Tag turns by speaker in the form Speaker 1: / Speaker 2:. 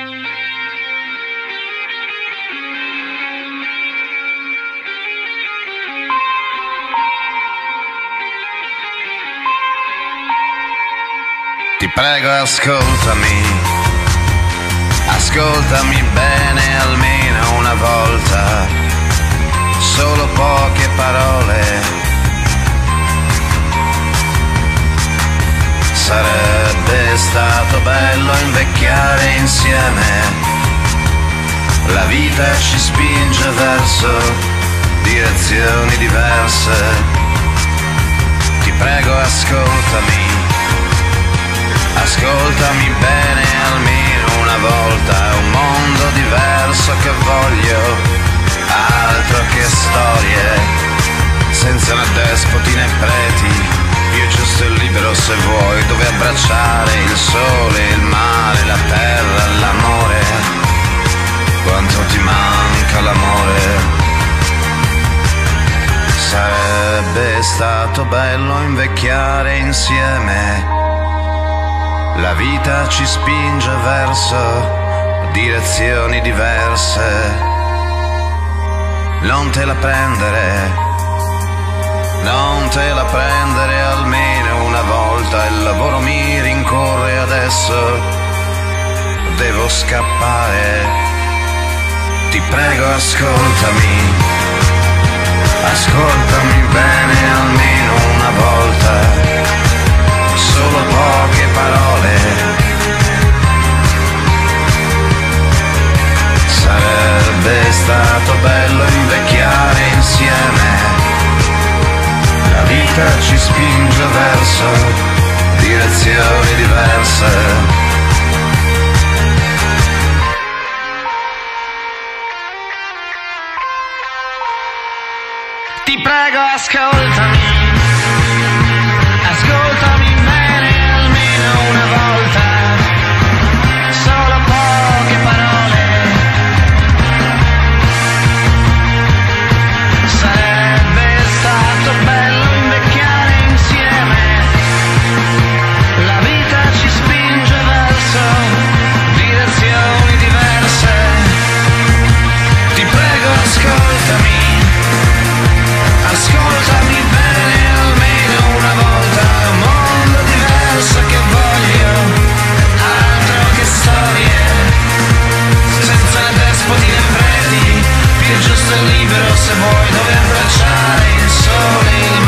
Speaker 1: Ti prego ascoltami, ascoltami bene almeno una volta, stato bello invecchiare insieme, la vita ci spinge verso direzioni diverse. Ti prego ascoltami. Ascoltami bene almeno una volta, è un mondo diverso che voglio, se vuoi, dove abbracciare il sole, il mare, la terra, l'amore, quanto ti manca l'amore. Sarebbe stato bello invecchiare insieme la vita ci spinge verso direzioni diverse. Non te la prendere, non te la prendere almeno una volta. Il lavoro mi rincorre adesso, devo scappare. Ti prego ascoltami, ascoltami bene almeno una volta solo poche parole. Sarebbe stato bello invecchiare insieme. La vita ci spinge verso direzioni diverse.
Speaker 2: Ti prego ascoltami
Speaker 3: libero se vuoi dove abbracciare il sole